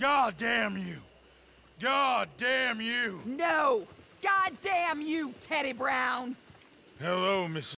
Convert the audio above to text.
God damn you! God damn you! No! God damn you, Teddy Brown! Hello, Mrs.